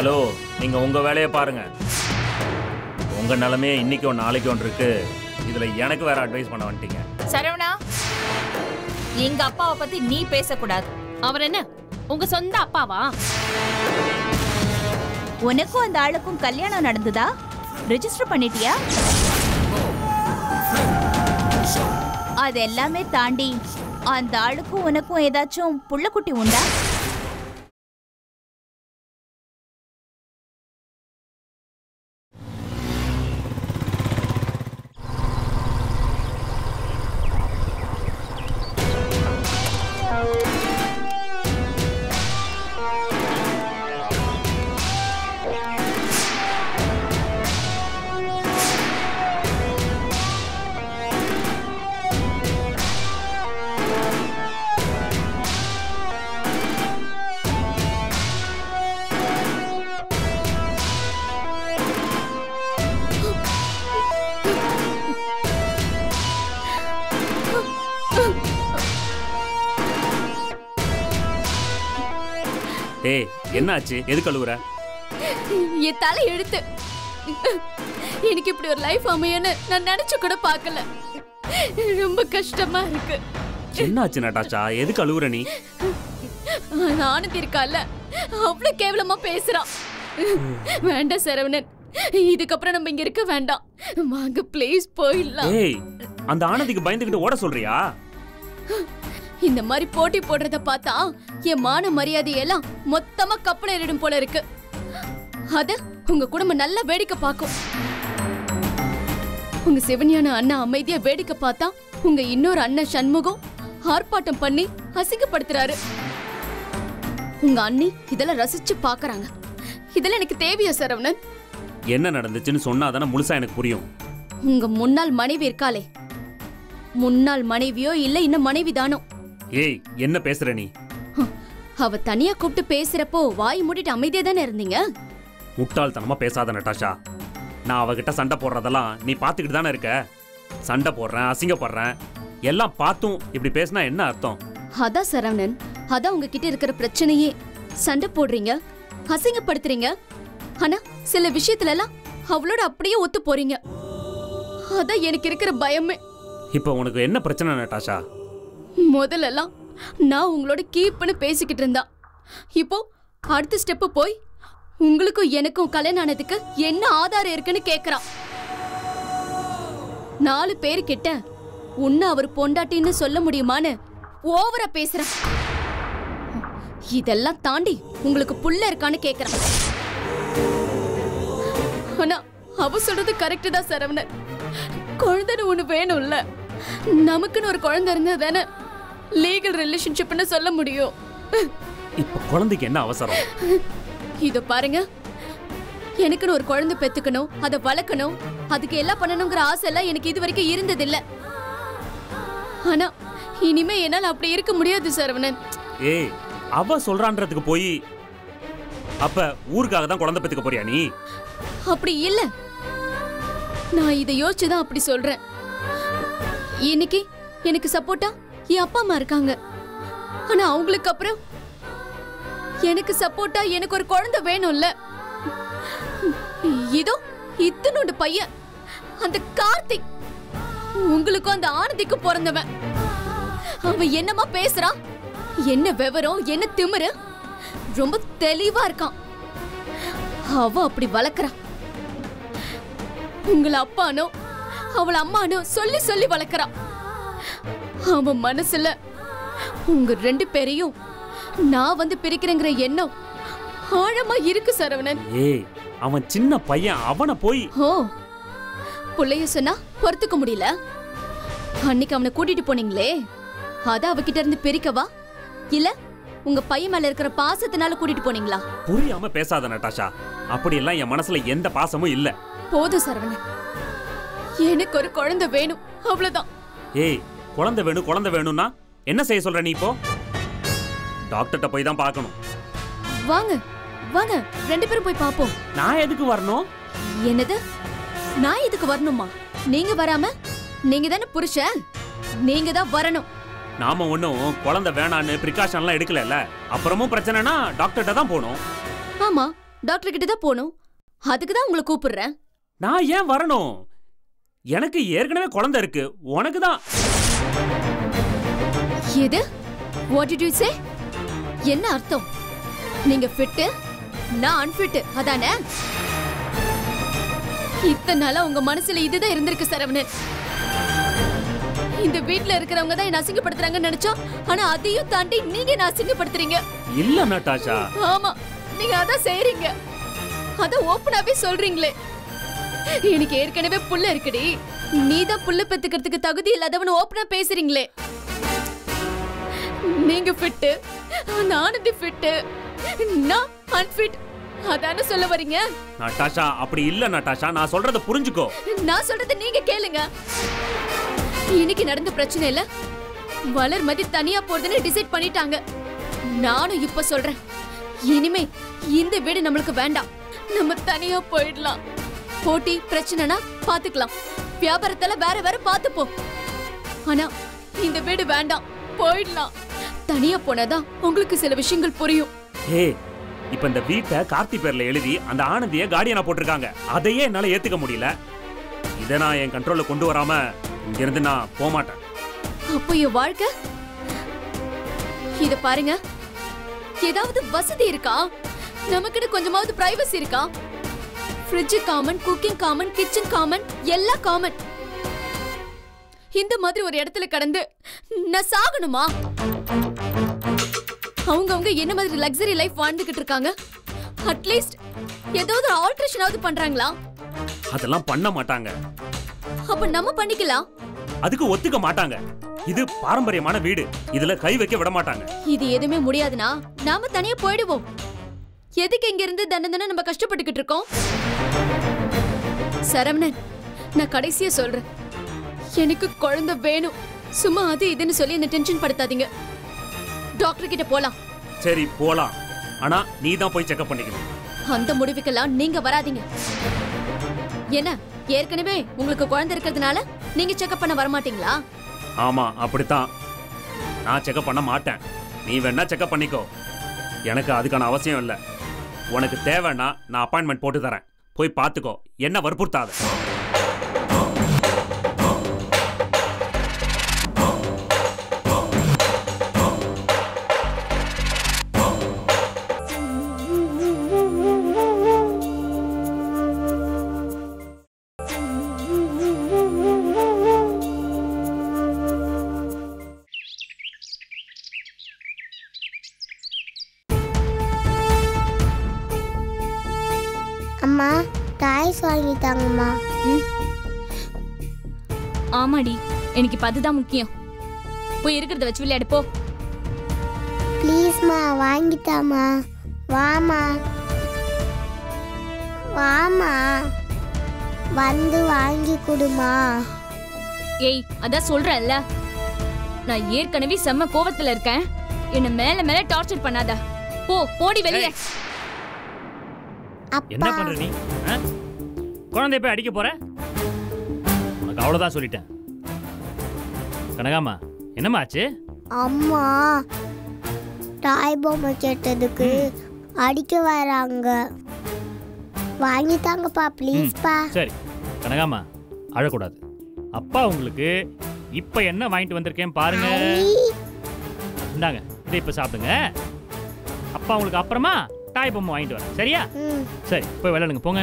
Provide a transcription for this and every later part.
Hello நீங்க உங்க வேலையை பாருங்க. உங்க நிலைமையே இன்னைக்கு ஒன்று நாளைக்கு ஒன்று இருக்கு. இதுல எனக்கு வேற அட்வைஸ் பண்ண வந்துட்டீங்க. சரவணா எங்க அப்பாவை பத்தி நீ பேசக்கூடாது. அவர் என்ன? உங்க சொந்த அப்பாவா? உனக்கும் அந்த ஆளுக்கும் கல்யாணம் நடந்ததா? ரெஜிஸ்டர் பண்ணிட்டியா? அது எல்லாமே தாண்டி அந்த ஆளுக்கும் உனக்கும் ஏதாச்சும் புள்ளக்குட்டி உண்டா? என்னாச்சு? எது கழுவுற? என் தலை எழுத்து எனக்கு இப்படி ஒரு லைஃப் அமையன்னு நான் நினைச்சு கூட பார்க்கல. ரொம்ப கஷ்டமா இருக்கு. என்னாச்சு நட்டாச்சா? எது கழுவுற நீ? ஆனா ஆனந்த் இருக்கால அவ்வளவு கேவலமா பேசுறான் வேண்டாம் சரவணன். இதுக்கப்புறம் நம்ம இங்க இருக்க வேண்டாம். வாங்க ப்ளீஸ் போயிடலாம். ஏய் அந்த ஆனந்திக்கு பயந்துகிட்டு ஓட சொல்றியா? இந்த மாதிரி போட்டி போடுறத பார்த்தா என் மான மரியாதையெல்லாம் மொத்தமா கப்பலேறிடும் போல இருக்கு. அத உங்க குடும்பம் நல்லா வேடிக்கை பார்க்கும். உங்க சிவனியான அண்ணா அமைதியா வேடிக்கை பார்த்தா உங்க இன்னொரு அண்ணன் சண்முகம் ஆர்ப்பாட்டம் பண்ணி அசிங்கப்படுத்துறாரு. உங்க அண்ணி இதெல்லாம் ரசிச்சு பாக்குறாங்க. இதெல்லாம் எனக்கு தேவையா சரவணன்? என்ன நடந்துச்சுன்னு சொன்னாதானே முழுசா எனக்கு புரியும். உங்க முன்னாள் மனைவி இருக்காளே. முன்னாள் மனைவியோ இல்ல இன்னும் மனைவி தானோ ஏய் என்ன பேசுற நீ? அவ தனியா கூப்பிட்டு பேசுறப்போ வாய் மூடிட்டு அமைதியா தானே இருந்தீங்க? முட்டாள்தனமா பேசாத நட்டாஷா. நான் அவகிட்ட சண்டை போடுறதெல்லாம் நீ பார்த்துக்கிட்டு தானே இருக்க? சண்டை போடுறேன் அசிங்கப்படுறேன் எல்லாம் பார்த்தும் இப்படி பேசினா என்ன அர்த்தம்? அதான் சரவணன் அதான் உங்ககிட்ட இருக்கிற பிரச்சனையே. சண்டை போடுறீங்க அசிங்கப்படுத்துறீங்க. ஆனா சில விஷயத்துல எல்லாம் அவளோட அப்படியே ஒத்து போறீங்க. அதான் எனக்கு இருக்கிற பயமே. இப்போ உனக்கு என்ன பிரச்சனை நட்டாஷா? முதல்லலாம் நான் உங்களோட கீப்னு பேசிக்கிட்டு இருந்தா. இப்போ அடுத்த ஸ்டெப்பு போய் உங்களுக்கும் எனக்கும் கல்யாணம் ஆனதுக்கு என்ன ஆதாரம் இருக்குன்னு கேட்குறான் நாலு பேர் கிட்ட உன்னை அவர் பொண்டாட்டின்னு சொல்ல முடியுமான்னு ஓவரா பேசுறேன் இதெல்லாம் தாண்டி உங்களுக்கு புள்ள இருக்கான்னு கேக்குறேன் ஆனா அவ சொல்றது கரெக்ட் தான் சரவணன். குழந்தைன்னு ஒண்ணு வேணும்ல. நமக்குன்னு ஒரு குழந்தை இருந்தது தானே? லீகல் ரிலேஷன்ஷிப்னு சொல்ல முடியும். இப்போ குழந்தைக்கு என்ன அவசரம்? இத பாருங்க. எனக்குன்னு ஒரு குழந்தை பெத்துக்கணும் அதை வளர்க்கணும் அதுக்கு எல்லாம் பண்ணணுங்கிற ஆசை எல்லாம் எனக்கு இது வரைக்கும் இருந்ததில்ல. ஆனா இனிமே என்னால அப்படி இருக்க முடியாது சரவணன். ஏய் அவ சொல்றான்றதுக்கு போய் அப்ப ஊருக்காக தான் குழந்தை பெத்துக்க போறியா நீ? அப்படி இல்ல. நான் இதை யோசிச்சுதான் அப்படி சொல்றேன். இன்னைக்கு எனக்கு சப்போர்ட்டா? என் அப்பா அம்மா இருக்காங்க. ஆனா அவங்களுக்கு அப்புறம் எனக்கு சப்போர்ட்டா எனக்கு ஒரு குழந்தை வேணும்ல. இதோ இத்தனோட பையன். அந்த கார்த்திக். உங்களுக்கும் அந்த ஆனந்திக்கும் பிறந்தவன். அவன் என்னமா பேசுறான்? என்ன விவரம் என்ன திமிரு? ரொம்ப தெளிவா இருக்கான். அவ அப்படி வளர்க்கறா. உங்களை அப்பானோ அவள் அம்மானோ சொல்லி சொல்லி வளர்க்கறா. அவன் மனசுல உங்க ரெண்டு பேரையும் நான் வந்து பிரிக்கிறேங்கிற எண்ணம் ஆழமா இருக்கு சரவணன். ஏய் அவன் சின்ன பையன் அவனை போய். ஓ புள்ளைய சொன்னா பொறுத்துக்க முடியல? அன்னைக்கு அவனை கூட்டிட்டு போனீங்களே அத அவகிட்ட இருந்து பிரிக்கவா? இல்ல உங்க பையன் மேல இருக்கிற பாசத்தினால கூட்டிட்டு போனீங்களா? புரியாம பேசாத நட்டாஷா. அப்படியெல்லாம் என் மனசுல எந்த பாசமும் இல்ல. போதும் சரவணன். எனக்கு ஒரு குழந்தை வேணும் அவ்வளவுதான். ஏய் குழந்தை வேணும் குழந்தை வேணும்னா என்ன செய்ய சொல்ற நீ இப்போ? டாக்டர்கிட்ட போய் தான் பார்க்கணும். வாங்க வாங்க ரெண்டு பேரும் போய் பாப்போம் நான் எதுக்கு வரணும்? என்னது? நான் இதுக்கு வரணுமா? நீங்க வராம? நீங்க தானே புருஷன்? நீங்க தான் வரணும். நாம ஒன்றும் குழந்தை வேணான்னு ப்ரிகாஷன்லாம் எடுக்கலல்ல? அப்புறமும் பிரச்சனைனா டாக்டர்கிட்ட தான் போகணும். ஆமா டாக்டர் கிட்ட தான் போகணும். அதுக்கு தான் உங்களை கூப்பிடுறேன். நான் ஏன் வரணும்? எனக்கு ஏற்கனவே குழந்தை இருக்கு. உனக்கு தான். எது? வாட் டிட் யூ சே என்ன அர்த்தம்? நீங்க ஃபிட் நான் அன்ஃபிட் அதானே? இத்தனை நாளா உங்க மனசுல இதுதான் இருந்திருக்கு சரவணன் இந்த வீட்ல இருக்கிறவங்க தான் என்ன அசிங்கப்படுத்துறாங்கன்னு நினைச்சோம். ஆனா அதையும் தாண்டி நீங்க என்ன அசிங்கப்படுத்துறீங்க. இல்ல நட்டாஷா ஆமா. நீங்க அதான் செய்றீங்க. அத ஓப்பனாவே சொல்றீங்களே. எனக்கு ஏற்கனவே புள்ள இருக்குடி. நீதான் புள்ள பெத்துக்கிறதுக்கு தகுதி இல்லாதவன் ஓப்பனா பேசுறீங்களே. நீங்க ஃபிட்டு நானது ஃபிட்டு நான் அன்ஃபிட் அதானே சொல்ல வரீங்க நட்டாஷா அப்படி இல்ல நட்டாஷா நான் சொல்றத புரிஞ்சுக்கோ. நான் சொல்றது நீங்க கேளுங்க. இன்னைக்கு நடந்த பிரச்சனை இல்ல வளர்மதி தனியா போறதுன்னு டிசைட் பண்ணிட்டாங்க. நானும் இப்ப சொல்றேன். இனிமே இந்த வீடு நம்மளுக்கு வேண்டாம். நம்ம தனியா போயிடலாம். போட்டி பிரச்சனைனா பாத்துக்கலாம். வியாபாரத்துல வேற வேற பாத்துப்போம். ஆனா இந்த வீடு வேண்டாம். போயிடலாம். தனியா போனாதான் உங்களுக்கு சில விஷயங்கள் புரியும். ஏ இப்ப இந்த வீட்டை கார்த்தி பேர்ல எழுதி அந்த ஆனந்திய கார்டியனா போட்டிருக்காங்க. அதையே என்னால ஏத்துக்க முடியல. இதை நான் என் கண்ட்ரோல்ல கொண்டு வராம இங்க இருந்து நான் போக மாட்டேன் அப்போ என் வாழ்க்கை? இத பாருங்க. ஏதாவது வசதி இருக்கா? நமக்குன்னு கொஞ்சமாவது பிரைவசி இருக்கா? Fridge common cooking common kitchen common எல்லாம் காமன் இந்த மாதிரி ஒரு இடத்துல கடந்து நான் சாகணுமா? அவங்கவங்க என்ன மாதிரி லக்ஸரி லைஃப் வாழ்ந்துகிட்டு இருக்காங்க? அட்லீஸ்ட் ஏதாவது ஆல்ட்ரேஷனாவது பண்றாங்களா? அதெல்லாம் பண்ண மாட்டாங்க. அப்ப நம்ம பண்ணிக்கலாம். அதுக்கு ஒத்துக்க மாட்டாங்க. இது பாரம்பரியமான வீடு. இதுல கை வைக்க விட மாட்டாங்க. இது எதுவுமே முடியாதுன்னா நாம தனியா போயிடுவோம். எதுக்கு இங்க இருந்து தண்டனை தானே நம்ம கஷ்டப்பட்டுக்கிட்டு இருக்கோம்? சரவணன் நான் கடைசியா சொல்றேன். எனக்கு குழந்தை வேணும். சும்மா அது இதுன்னு சொல்லி என்ன டென்ஷன் படுத்தாதீங்க. டாக்டர் கிட்ட போலாம். சரி போலாம். ஆனா நீ தான் போய் செக்அப் பண்ணிக்கணும். அந்த முடிவுக்கெல்லாம் நீங்க வராதீங்க. என்ன ஏற்கனவே உங்களுக்கு குழந்தை இருக்கிறதுனால நீங்க செக்அப் பண்ண வரமாட்டீங்களா? ஆமா அப்படித்தான். நான் செக்அப் பண்ண மாட்டேன். நீ வேணா செக்அப் பண்ணிக்கோ. எனக்கு அதுக்கான அவசியம் இல்லை. உனக்கு தேவைன்னா நான் அப்பாயின்மெண்ட் போட்டு தரேன். போய் பார்த்துக்கோ. என்ன வற்புறுத்தாத. டாய்ஸ் வாங்கி தாங்கம்மா ஆமாடி எனக்கு இப்ப அதுதான் முக்கியம். போய் இருக்கிறத வச்சு விளையாடு போ. ப்ளீஸ்மா வாங்கித்தாம்மா வாமா வாமா வந்து வாங்கி கொடுமா ஏய் அதான் சொல்றேன்ல. நான் ஏற்கனவே செம்ம கோவத்துல இருக்கேன். என்ன மேல மேல டார்ச்சர் பண்ணாத. போ போடி வெளியே. என்ன பண்ற நீ? குழந்தைய போய் அடிக்க போற? உனக்கு அவ்வளவுதான் சொல்லிட்டேன். கனகாமா என்னம்மா ஆச்சு? அம்மா டாய் பொம்மை கேட்டதுக்கு அடிக்க வராங்க. வாங்கி தாங்கப்பா ப்ளீஸ்ப்பா சரி. கனகாமா அழக்கூடாது. அப்பா உங்களுக்கு இப்ப என்ன வாங்கிட்டு வந்திருக்கேன் பாருங்க. இந்தாங்க இதை இப்ப சாப்பிடுங்க. அப்பா உங்களுக்கு அப்புறமா டாய் பொம்மை வாங்கிட்டு வரேன். சரியா? சரி போய் விளையாடுங்க போங்க.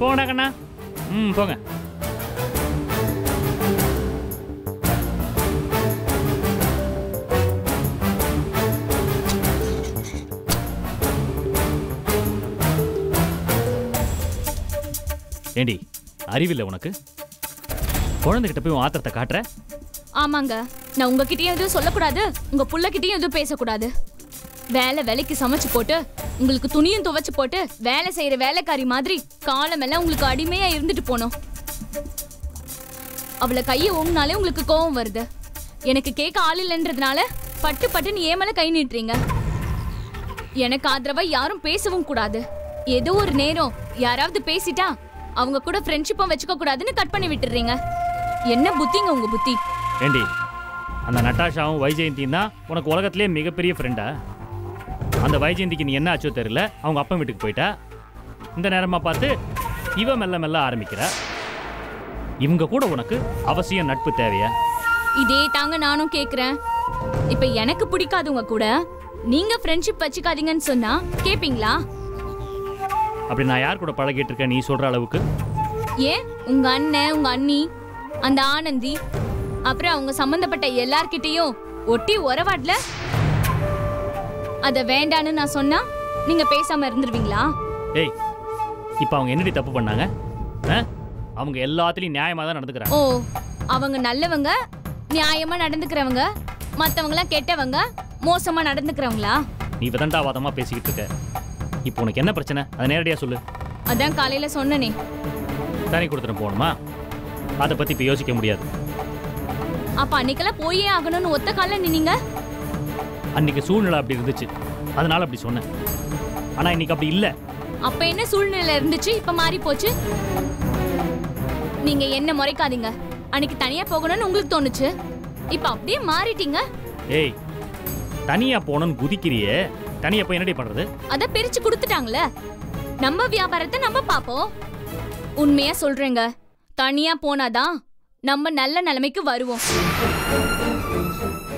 போங்கடா கண்ணா. ம் போங்க. ஏண்டி அறிவில்லை உனக்கு? குழந்தைகிட்ட போய் ஆத்திரத்தை காட்டுற? ஆமாங்க. நான் உங்ககிட்டயும் எதுவும் சொல்லக்கூடாது. உங்க புள்ளகிட்டயும் எதுவும் பேசக்கூடாது. வேலை வேலைக்கு சமைச்சு போட்டு உங்களுக்கு துணியும் துவைச்சு போட்டு வேலை செய்யற வேலைக்காரி மாதிரி காலமெல்லாம் உங்களுக்கு அடிமையா இருந்துட்டு போனோம். அவளை கையை ஓங்கினாலே உங்களுக்கு கோவம் வருது. எனக்கு கேட்க ஆள் இல்லைன்றதுனால பட்டு பட்டுன்னு ஏன் ஏமல கை நீட்டுறீங்க? எனக்கு ஆதரவா யாரும் பேசவும் கூடாது. ஏதோ ஒரு நேரம் யாராவது பேசிட்டா அவங்க கூட ஃப்ரெண்ட்ஷிப்பும் வச்சுக்க கூடாதுன்னு கட் பண்ணி விட்டுறீங்க. என்ன புத்திங்க உங்க புத்தி? ஏண்டி அந்த நட்டாஷாவும் வைஜெயந்தியும் தான் உனக்கு உலகத்திலே மிகப்பெரிய ஃப்ரெண்டா அந்த வைஜெயந்திக்கு நீ என்ன ஆச்சோ தெரியல அவங்க அப்பா வீட்டுக்கு போயிட்டா. இந்த நேரமா பார்த்து இவ மெல்ல மெல்ல ஆரம்பிக்கிறா. இவங்க கூட உனக்கு அவசியம் நட்பு தேவையா? இதே தாங்க நானும் கேக்குறேன். இப்ப எனக்கு பிடிக்காதவங்க கூட. நீங்க ஃப்ரெண்ட்ஷிப் வச்சுக்காதீங்கன்னு சொன்னா கேப்பீங்களா? அப்படி நான் யார் கூட பழகிட்டு இருக்கேன் நீ சொல்ற அளவுக்கு? ஏன் உங்க அண்ணன் உங்க அண்ணி அந்த ஆனந்தி அப்புறம் அவங்க சம்பந்தப்பட்ட எல்லார்கிட்டயும் ஒட்டி உறவாடல? அத வேண்டான்னு நான் சொன்னா நீங்க பேசாம இருந்துருவீங்களா? ஏய் இப்போ அவங்க என்னடி தப்பு பண்ணாங்க? அவங்க எல்லாத்துலயும் நியாயமா தான் நடந்துக்கிறாங்க. ஓ அவங்க நல்லவங்க நியாயமா நடந்துக்கிறவங்க மத்தவங்களாம் கெட்டவங்க மோசமா நடந்துக்கிறவங்களா? நீ விதண்டாவாதமா பேசிக்கிட்டு இருக்க. இப்போ உனக்கு என்ன பிரச்சனை? அதை நேரடியா சொல்லு. அதான் காலையில சொன்னனே. தனி கொடுத்துட்டு போகணுமா? அதை பத்தி இப்போ யோசிக்க முடியாது. அப்ப அன்னைக்கெல்லாம் போயே ஆகணும்னு ஒத்த கால நின்னீங்க? அன்னைக்கு சூழ்நிலை அப்படி இருந்துச்சு. அதனால அப்படி சொன்னேன். ஆனா இன்னைக்கு அப்படி இல்லை. அப்ப என்ன சூழ்நிலை இருந்துச்சு? இப்ப மாறி போச்சு? நீங்க என்ன முறைக்காதீங்க. அன்னைக்கு தனியா போகணும்னு உங்களுக்கு தோணுச்சு. இப்ப அப்படியே மாறிட்டீங்க. ஏய் தனியா போகணும்னு குதிக்கிறியே. தனியா போய் என்னடி பண்றது? அத பிரிச்சு கொடுத்துட்டாங்கல்ல. நம்ம வியாபாரத்தை நம்ம பாப்போம். உண்மையா சொல்றேங்க. தனியா போனாதான் நம்ம நல்ல நிலைமைக்கு வருவோம்.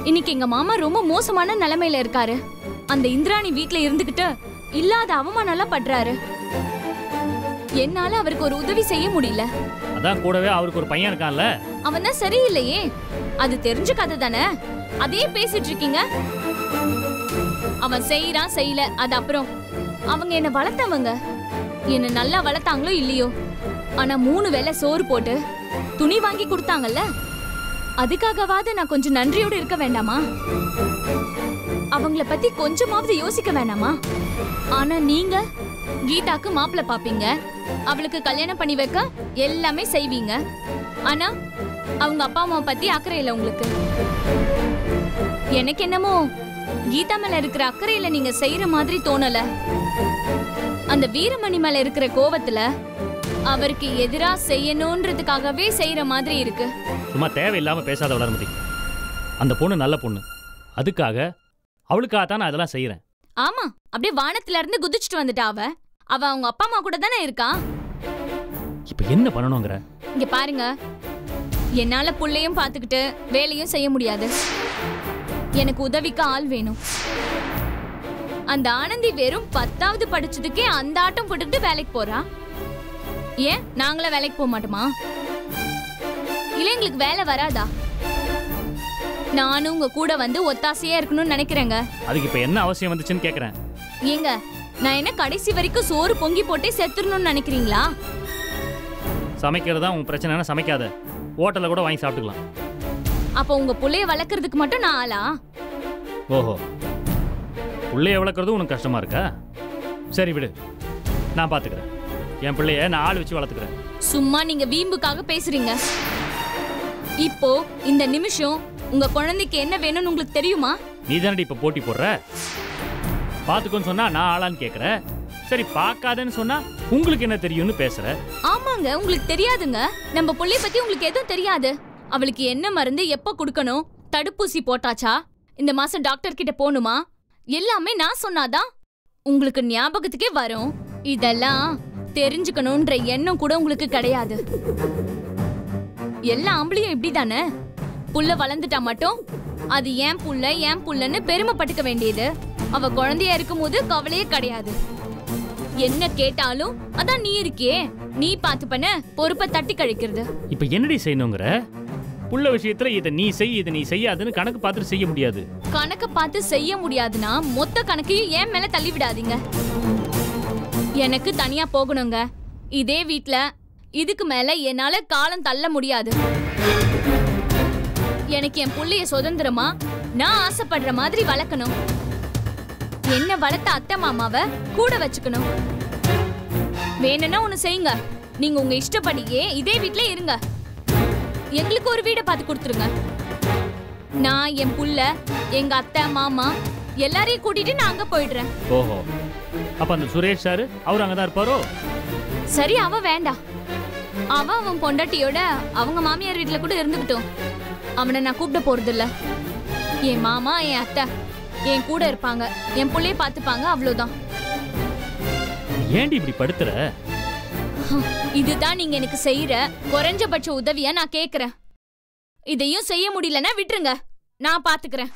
இன்னைக்கு எங்க மாமா ரொம்ப மோசமான நிலைமையில இருக்காரு. அந்த இந்திராணி வீட்ல இருந்துகிட்டு இல்லாத அவமானம் எல்லாம் படுறாரு. என்னால அவருக்கு ஒரு உதவி செய்ய முடியல. அதான் கூடவே அவருக்கு ஒரு பையன் இருக்கான்ல. அவன் தான் சரியில்லையே. அது தெரிஞ்ச கதை தானே? அதே பேசிட்டு இருக்கீங்க. அவன் செய்யறான் செய்யல. அது அப்புறம் அவங்க என்ன வளர்த்தவங்க. என்ன நல்லா வளர்த்தாங்களோ இல்லையோ. ஆனா மூணு வேளை சோறு போட்டு துணி வாங்கி கொடுத்தாங்கல்ல? அதுக்காகவாது நான் கொஞ்சம் நன்றியோடு இருக்க வேண்டாமா? அவங்கள பத்தி கொஞ்சமாவது யோசிக்க வேணாமா? ஆனா நீங்க கீதாக்கு மாப்பிள்ள பாப்பீங்க. அவளுக்கு கல்யாணம் பண்ணி வைக்க எல்லாமே செய்வீங்க. ஆனா அவங்க அப்பா அம்மாவை பத்தி அக்கறை இல்லை உங்களுக்கு. எனக்கு என்னமோ கீதா மேல இருக்கிற அக்கறையில நீங்க செய்யற மாதிரி தோணல. அந்த வீரமணி மேல இருக்கிற கோவத்துல அவருக்கு எதிரா செய்யணும்ன்றதுக்காகவே செய்யற மாதிரி இருக்கு. சும்மா தேவையில்லாம பேசாத வளர்மதி. அந்த பொண்ணு நல்ல பொண்ணு. அதுக்காக அவளுக்காக தான் நான் அதெல்லாம் செய்யறேன் ஆமா அப்படியே வானத்துல இருந்து குதிச்சுட்டு வந்துட்டா அவ. அவ அவங்க அப்பா அம்மா கூட தானே இருக்கா? இப்போ என்ன பண்ணணுங்கிற? இங்க பாருங்க. என்னால புள்ளையும் பாத்துக்கிட்டு வேலையும் செய்ய முடியாது. எனக்கு உதவிக்கு ஆள் வேணும். அந்த ஆனந்தி வெறும் பத்தாவது படிச்சதுக்கே அந்த ஆட்டம் போட்டுக்கிட்டு வேலைக்கு போறா. ஏன்? நாங்கள வேலைக்கு போக மாட்டோமா? இல்ல எங்களுக்கு வேலை வராதா? நானும் உங்க கூட வந்து ஒத்தாசையா இருக்கணும்னு நினைக்கிறேங்க. அதுக்கு இப்போ என்ன அவசியம் வந்துச்சுன்னு கேட்குறேன் ஏங்க நான் என்ன கடைசி வரைக்கும் சோறு பொங்கி போட்டே செத்துறணும்னு நினைக்கிறீங்களா? சமைக்கிறது தான் உன் பிரச்சனைனா சமைக்காத. ஹோட்டலில் கூட வாங்கி சாப்பிட்டுக்கலாம். அப்போ உங்க புள்ளைய வளர்க்கறதுக்கு மட்டும் நான் ஆளா? ஓஹோ. பிள்ளைய வளர்க்குறது உனக்கு கஷ்டமா இருக்கா? சரி விடு. நான் பார்த்துக்கிறேன் என் பிள்ளைய நான் ஆள் வச்சு வளர்த்துக்கிறேன். சும்மா நீங்க வீம்புக்காக பேசுறீங்க. இப்போ இந்த நிமிஷம் உங்க குழந்தைக்கு என்ன வேணும்னு உங்களுக்கு தெரியுமா? நீ தானடி இப்போ போட்டி போடுற? பார்த்துக்கோன்னு சொன்னா நான் ஆளான்னு கேட்குற சரி பார்க்காதேன்னு சொன்னா உங்களுக்கு என்ன தெரியும்னு பேசுற? ஆமாங்க உங்களுக்கு தெரியாதுங்க. நம்ம புள்ளைய பத்தி உங்களுக்கு எதுவும் தெரியாது. அவளுக்கு என்ன மருந்து எப்ப கொடுக்கணும்? தடுப்பூசி போட்டாச்சா? இந்த மாசம் டாக்டர் கிட்ட போகணுமா? எல்லாமே நான் சொன்னாதான் உங்களுக்கு ஞாபகத்துக்கே வரும். இதெல்லாம் தெரிஞ்சுக்கணும்ன்ற எண்ணம் கூட உங்களுக்கு கிடையாது. எல்லா ஆம்பளையும் இப்படிதானே? புள்ள வளர்ந்துட்டா மட்டும் அது ஏன் புள்ள ஏன் புள்ளன்னு பெருமைப்பட்டுக்க வேண்டியது. அவ குழந்தையா இருக்கும்போது கவலையே கிடையாது. என்ன கேட்டாலும் அதான் நீ இருக்கே. நீ பாத்து பண்ண பொறுப்பை தட்டி கழிக்கிறது. இப்போ என்னடி செய்யணுங்கிற? புள்ள விஷயத்துல இதை நீ செய் இதை நீ செய்யாதுன்னு கணக்கு பார்த்துட்டு செய்ய முடியாது. கணக்க பார்த்து செய்ய முடியாதுன்னா மொத்த கணக்கையும் ஏன் மேல தள்ளி விடாதீங்க எனக்கு தனியா போகணுங்க. இதே வீட்ல இதுக்கு மேல என்னால காலம் தள்ள முடியாது. எனக்கு என் புள்ளைய சுதந்திரமா நான் ஆசைப்படுற மாதிரி வளர்க்கணும். என்ன வளர்த்த அத்தை மாமாவை கூட வச்சுக்கணும். வேணும்னா ஒண்ணு செய்யுங்க. நீங்க உங்க இஷ்டப்படியே இதே வீட்ல இருங்க. எங்களுக்கு ஒரு வீடை பார்த்து கொடுத்துருங்க. நான் என் புள்ள எங்க அத்தை மாமா எல்லாரையும் கூட்டிட்டு நான் அங்க போயிடுறேன். ஓஹோ. அப்ப அந்த சுரேஷ் சார் அவர் அங்கதான் இருப்பாரோ? சரி அவ வேண்டாம் அவ அவன் பொண்டாட்டியோட அவங்க மாமியார் வீட்ல கூட இருந்துக்கிட்டோம் அவனை நான் கூப்பிட போறது இல்ல என் மாமா என் அத்தை என் கூட இருப்பாங்க. என் புள்ளைய பாத்துப்பாங்க அவ்வளவுதான். ஏன்டி இப்படி படுத்துற? இதுதான் நீங்க எனக்கு செய்யற குறைஞ்சபட்ச உதவியா நான் கேக்குறேன். இதையும் செய்ய முடியலன்னா விட்டுருங்க. நான் பாத்துக்கிறேன்.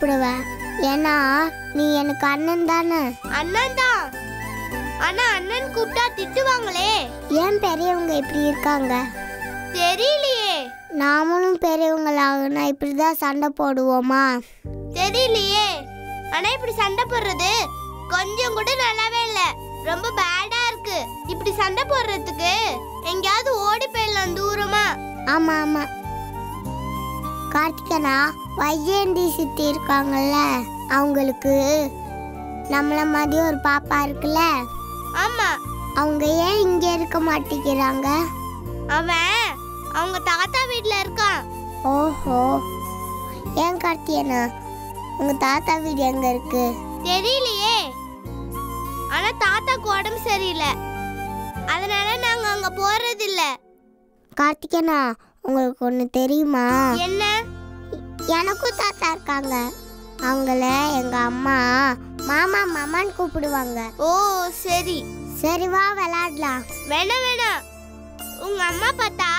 கூப்பிடுவேன் ஏன்னா நீ எனக்கு அண்ணன் தானே. அண்ணன் தான் ஆனா அண்ணன் கூப்பிட்டா திட்டுவாங்களே. ஏன் பெரியவங்க இப்படி இருக்காங்க? தெரியலையே. நாமளும் பெரியவங்களாகனா இப்படிதான் சண்டை போடுவோமா? தெரியலையே. ஆனா இப்படி சண்டை போடுறது கொஞ்சம் கூட நல்லாவே இல்ல. ரொம்ப பேடா இருக்கு. இப்படி சண்டை போடுறதுக்கு எங்கேயாவது ஓடி போயிடலாம் தூரமா. ஆமா ஆமா. கார்த்திகனா வைஜெயந்தி சித்தி இருக்காங்கல்ல அவங்களுக்கு நம்மள மாதிரி ஒரு பாப்பா இருக்குல்ல? ஆமா. அவங்க ஏன் இங்க இருக்க மாட்டேங்கிறாங்க? அவன் அவங்க தாத்தா வீட்ல இருக்கான். ஓஹோ. ஏன் கார்த்தியனா உங்க தாத்தா வீடு எங்க இருக்கு? தெரியலையே. ஆனா தாத்தாக்கு உடம்பு சரியில்லை. அதனால நாங்க அங்க போறது இல்ல கார்த்திகனா உங்களுக்கு ஒண்ணு தெரியுமா? என்ன? எனக்கும் தாத்தா இருக்காங்க. அவங்கள எங்க அம்மா மாமா மாமான்னு கூப்பிடுவாங்க. ஓ சரி. சரி வா விளையாடலாம். வேணாம் வேணாம் உங்க அம்மா பார்த்தா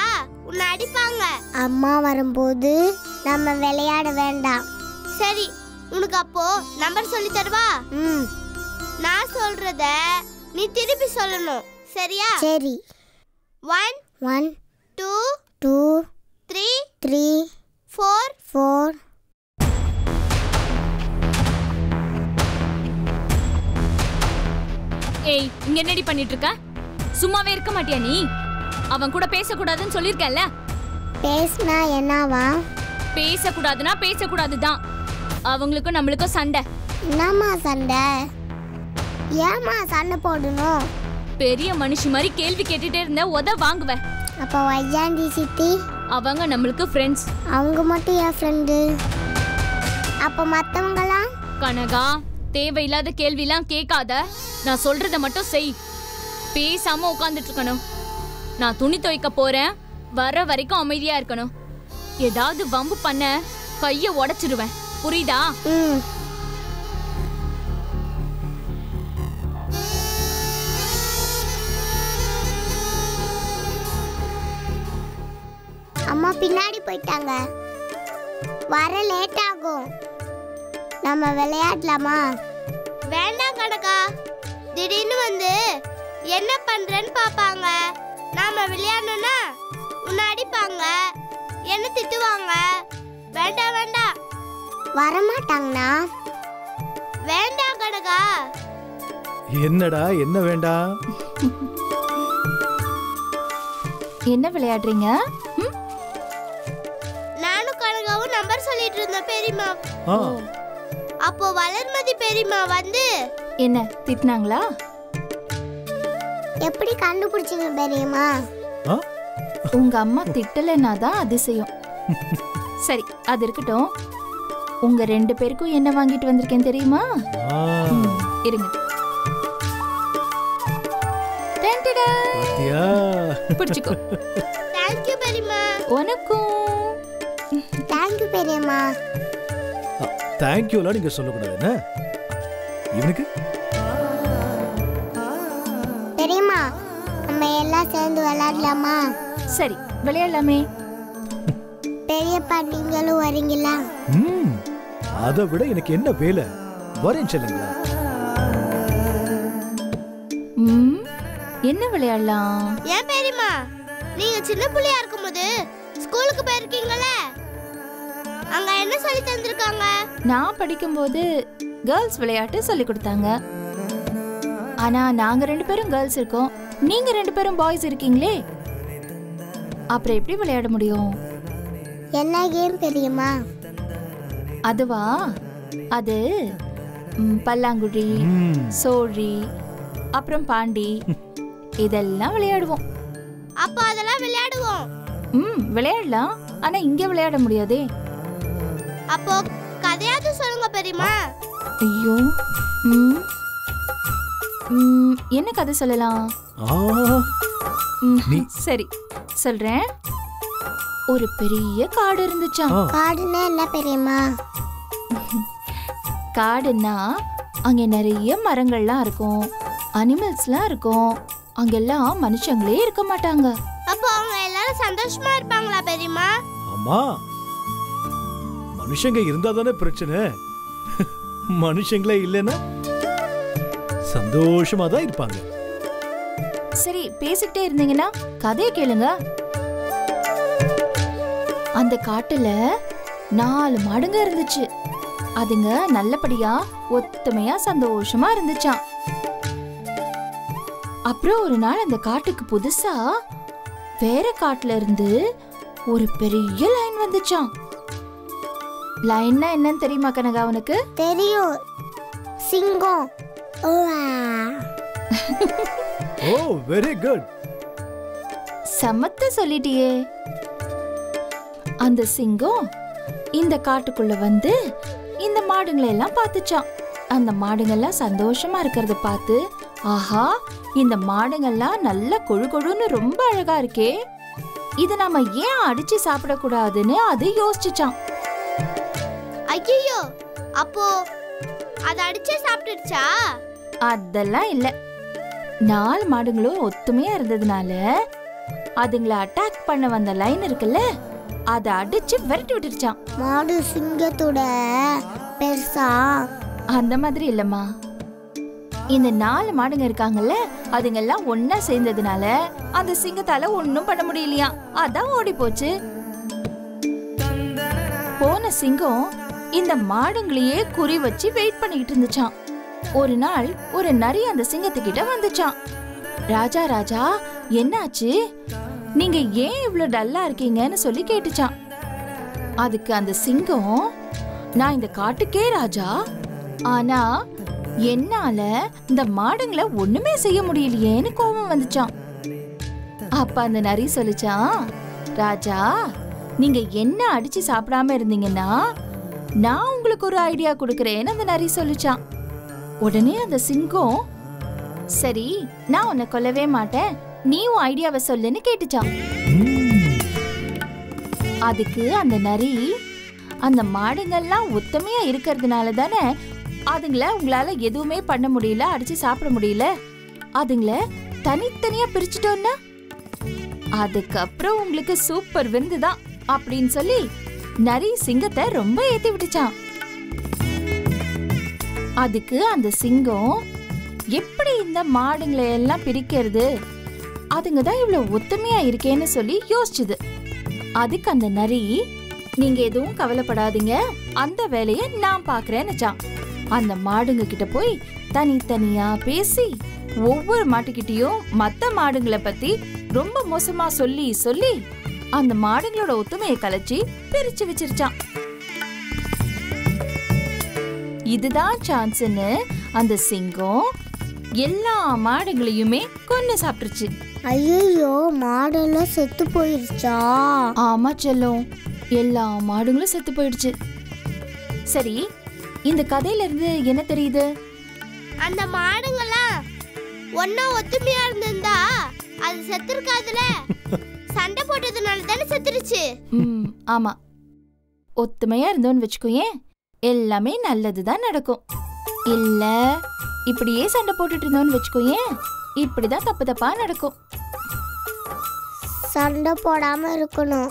உன்னை அடிப்பாங்க. அம்மா வரும்போது நம்ம விளையாட வேண்டாம். சரி உனக்கு அப்போ நம்பர் சொல்லி தருவா? ம். நான் சொல்றத நீ திருப்பி சொல்லணும். சரியா? சரி. One one two two three three four four ஏய் இங்க என்னடி பண்ணிட்டு இருக்க சும்மாவே இருக்க மாட்டியா நீ? அவன் கூட பேசக்கூடாதுன்னு சொல்லியிருக்கேன்ல பேசினா என்னவா? பேசக்கூடாதுன்னா பேசக்கூடாதுதான். அவங்களுக்கும் நம்மளுக்கும் சண்டை. என்னம்மா சண்டை? ஏம்மா சண்டை போடணும்? பெரிய மனுஷி மாதிரி கேள்வி கேட்டுட்டே இருந்த உத வாங்குவேன் அப்போ வைஜாண்டி சித்தி? அவங்க நம்மளுக்கு ஃப்ரெண்ட்ஸ் அவங்க மட்டும் என் ஃப்ரெண்டு அப்போ மற்றவங்களாம் கனகா தேவையில்லாத கேள்விலாம் கேட்காத. நான் சொல்றத மட்டும் செய். பேசாம உட்காந்துட்டு இருக்கணும் நான் துணி துவைக்க போறேன். வர வரைக்கும் அமைதியா இருக்கணும். ஏதாவது வம்பு பண்ண கைய உடைச்சிடுவேன் புரியுதா? அம்மா பின்னாடி போயிட்டாங்க. வர லேட் ஆகும். நம்ம விளையாடலாமா? வேண்டாம் கணக்கா திடீர்னு வந்து என்ன பண்றேன்னு பாப்பாங்க. நாம விளையாடணும்னா உன்னை அடிப்பாங்க என்ன திட்டுவாங்க? வேண்டாம் வேண்டாம். வரமாட்டாங்கண்ணா. வேண்டாம் கணக்கா என்னடா என்ன வேண்டாம்? என்ன விளையாடுறீங்க? கனகாவும் நம்பர் சொல்லிட்டு இருந்தோம் பெரியம்மா. ஆ. அப்போ வளர்மதி பெரியம்மா வந்து என்ன திட்டினாங்களா? எப்படி கண்டுபிடிச்சீங்க பெரியம்மா? ஆ? உங்க அம்மா திட்டலைன்னா தான் அதிசயம். சரி அது இருக்கட்டும். உங்க ரெண்டு பேருக்கும் என்ன வாங்கிட்டு வந்திருக்கேன் தெரியுமா? இருங்க. பிடிச்சுக்கோ. உனக்கும். பெரியம்மா. தேங்க்யூலாம் நீங்க சொல்லக்கூடாது என்ன? இவனுக்கு? பெரியம்மா நம்ம எல்லாம் சேர்ந்து விளையாடலாமா? சரி விளையாடலாமே. பெரியப்பா நீங்களும் வரீங்களா? ம் அதை விட எனக்கு என்ன வேலை? வரேன் சொல்லுங்களா? ம், என்ன விளையாடலாம்? ஏன் பெரியம்மா நீங்க சின்ன புள்ளையா சொல்லி தந்திருக்காங்க? நான் படிக்கும்போது கேர்ள்ஸ் விளையாட்டு சொல்லி கொடுத்தாங்க. ஆனா நாங்க ரெண்டு பேரும் கேர்ள்ஸ் இருக்கோம். நீங்க ரெண்டு பேரும் பாய்ஸ் இருக்கீங்களே? அப்புறம் எப்படி விளையாட முடியும்? என்ன கேம் தெரியுமா? அதுவா? அது பல்லாங்குழி. சோழி அப்புறம் பாண்டி. இதெல்லாம் விளையாடுவோம். அப்போ அதெல்லாம் விளையாடுவோம். ம் விளையாடலாம். ஆனா இங்க விளையாட முடியாதே. அப்போ கதையாவது சொல்லுங்க பெரியமா ஐயோ. என்ன கதை சொல்லலாம்? சரி. சொல்றேன். ஒரு பெரிய காடு இருந்துச்சாம் ஆ. காடுன்னா என்ன பெரியமா காடுன்னா அங்க நிறைய மரங்கள்லாம் இருக்கும். அனிமல்ஸ்லாம் இருக்கும். அங்கெல்லாம் மனுஷங்களே இருக்க மாட்டாங்க. அப்போ அவங்க எல்லாரும் சந்தோஷமா இருப்பாங்களா பெரியமா ஆமா. மனுஷங்க இருந்தா தானே பிரச்சனை. மனுஷங்களே இல்லைன்னா சந்தோஷமா தான் இருப்பாங்க. சரி பேசிக்கிட்டே இருந்தீங்கன்னா கதையை கேளுங்க. அந்த காட்டுல நாலு மாடுங்க இருந்துச்சு. அதுங்க நல்லபடியா ஒத்துமையா சந்தோஷமா இருந்துச்சாம். அப்புறம் ஒரு நாள் அந்த காட்டுக்கு புதுசா வேற காட்டுல இருந்து ஒரு பெரிய லைன் வந்துச்சாம். லைன்னா என்னன்னு தெரியுமா கனகா உனக்கு? தெரியும். சிங்கம். ஓ வெரி குட் சமத்த சொல்லிட்டியே. அந்த சிங்கம் இந்த காட்டுக்குள்ள வந்து இந்த மாடுங்களை எல்லாம் பார்த்துச்சான் அந்த மாடுங்கெல்லாம் சந்தோஷமா இருக்கிறத பார்த்து ஆஹா இந்த மாடுங்கெல்லாம் நல்ல கொழு கொழுன்னு ரொம்ப அழகா இருக்கே. இத நாம ஏன் அடிச்சு சாப்பிடக்கூடாதுன்னு அது யோசிச்சுச்சான் ஐயோ அப்போ அதை அடிச்சே சாப்பிட்டுடுச்சா? அதெல்லாம் இல்ல. நாலு மாடுங்களும் ஒத்துமையா இருந்ததுனால அதுங்களை அட்டாக் பண்ண வந்த லைன் இருக்குல்ல அதை அடிச்சு விரட்டி விட்டுருச்சான் மாடு சிங்கத்தோட பெருசா? அந்த மாதிரி இல்லம்மா. இந்த நாலு மாடுங்க இருக்காங்கல்ல அதுங்கெல்லாம் ஒண்ணா சேர்ந்ததுனால அந்த சிங்கத்தால ஒண்ணும் பண்ண முடியலையா அதான் ஓடி போச்சு போன சிங்கம் இந்த மாடுங்களையே குறி வச்சு வெயிட் பண்ணிக்கிட்டு இருந்துச்சான் ஒரு நாள் ஒரு நரி அந்த சிங்கத்துக்கிட்ட வந்துச்சான் ராஜா ராஜா என்னாச்சு? நீங்க ஏன் இவ்ளோ டல்லா இருக்கீங்கன்னு சொல்லி கேட்டுச்சான் அதுக்கு அந்த சிங்கம் நான் இந்த காட்டுக்கே ராஜா. ஆனா என்னால இந்த மாடுங்களை ஒண்ணுமே செய்ய முடியலையேன்னு கோபம் வந்துச்சான் அப்ப அந்த நரி சொல்லிச்சான் ராஜா நீங்க என்ன அடிச்சு சாப்பிடாம இருந்தீங்கன்னா நான் உங்களுக்கு ஒரு ஐடியா கொடுக்கறேன்னு அந்த நரி சொல்லிச்சான் உடனே அந்த சிங்கம் சரி நான் உன்னை கொல்லவே மாட்டேன். நீ உன் ஐடியாவை சொல்லுன்னு கேட்டுச்சான் அதுக்கு அந்த நரி அந்த மாடுங்கள்லாம் ஒத்தமையா இருக்கிறதுனால தானே அதுங்கள உங்களால எதுவுமே பண்ண முடியல அடிச்சு சாப்பிட முடியல. அதுங்கள தனித்தனியா பிரிச்சுட்டோன்னா? அதுக்கப்புறம் உங்களுக்கு சூப்பர் விருந்து தான் அப்படின்னு சொல்லி நரி சிங்கத்தை ரொம்ப ஏத்தி விட்டுச்சான் அதுக்கு அந்த சிங்கம் எப்படி இந்த மாடுங்களை எல்லாம் பிரிக்கிறது? அதுங்க தான் இவ்வளவு ஒத்துமையா இருக்கேன்னு சொல்லி யோசிச்சுது. அதுக்கு அந்த நரி நீங்க எதுவும் கவலைப்படாதீங்க. அந்த வேலைய நான் பாக்குறேன்னுச்சான் அந்த மாடுங்க கிட்ட போய் தனித்தனியா பேசி ஒவ்வொரு மாட்டுக்கிட்டயும் மத்த மாடுங்களை பத்தி ரொம்ப மோசமா சொல்லி சொல்லி அந்த மாடுங்களோட ஒத்துமையை கலைச்சி பிரிச்சு வச்சிருச்சான். இதுதான் சான்ஸ்னு அந்த சிங்கம் எல்லா மாடுகளையுமே கொன்னு சாப்பிட்டுருச்சு. ஐயோ மாடெல்லாம் செத்து போயிருச்சா? ஆமா செல்லம் எல்லா மாடுங்களும் செத்து போயிடுச்சு. சரி இந்த கதையில இருந்து என்ன தெரியுது? அந்த மாடுங்கெல்லாம் ஒன்னா ஒத்துமையா இருந்திருந்தா அது செத்துருக்காதுல. சண்டை போட்டதுனால தானே செத்துருச்சு? ம் ஆமா. ஒத்துமையா இருந்தோன்னு வச்சுக்கோயேன் எல்லாமே நல்லதுதான் நடக்கும். இல்ல இப்படியே சண்டை போட்டுட்டு இருந்தோன்னு வச்சுக்கோயேன் இப்படிதான் தப்பு தப்பா நடக்கும். சண்டை போடாம இருக்கணும்.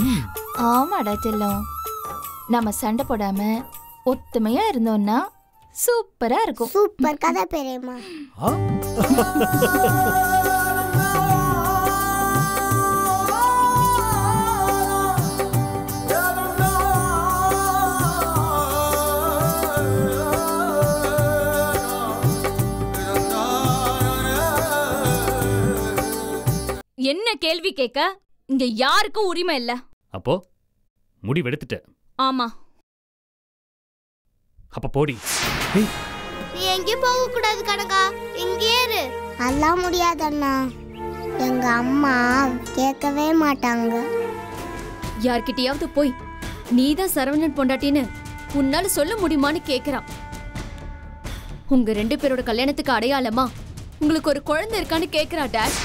ம், ஆமாடா செல்லம். நம்ம சண்டை போடாம ஒத்துமையா இருந்தோம்னா சூப்பரா இருக்கும். சூப்பர் கதை பெரியம்மா. கேள்வி கேட்க இங்க யாருக்கும் உரிமை இல்ல. அப்போ முடிவெடுத்துட்ட ஆமா. அப்ப போடி. நீ எங்கேயும் போக கூடாது கனகா. இங்கே இரு. அதெல்லாம் முடியாது அண்ணா எங்க அம்மா கேட்கவே மாட்டாங்க. யார்கிட்டயாவது போய் நீதான் சரவணன் பொண்டாட்டின்னு உன்னால சொல்ல முடியுமான்னு கேக்குறான் உங்க ரெண்டு பேரோட கல்யாணத்துக்கு அடையாளமா உங்களுக்கு ஒரு குழந்தை இருக்கான்னு கேக்குறா டேஷ்